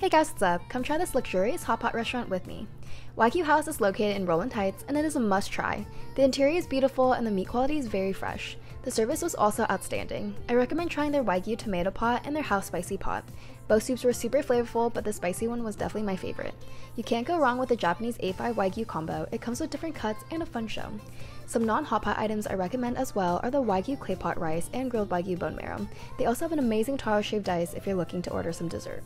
Hey guys, what's up? Come try this luxurious hot pot restaurant with me. Wagyu House is located in Rowland Heights and it is a must try. The interior is beautiful and the meat quality is very fresh. The service was also outstanding. I recommend trying their Wagyu tomato pot and their house spicy pot. Both soups were super flavorful, but the spicy one was definitely my favorite. You can't go wrong with the Japanese A5 Wagyu combo, it comes with different cuts and a fun show. Some non hot pot items I recommend as well are the Wagyu clay pot rice and grilled Wagyu bone marrow. They also have an amazing taro shaved ice if you're looking to order some dessert.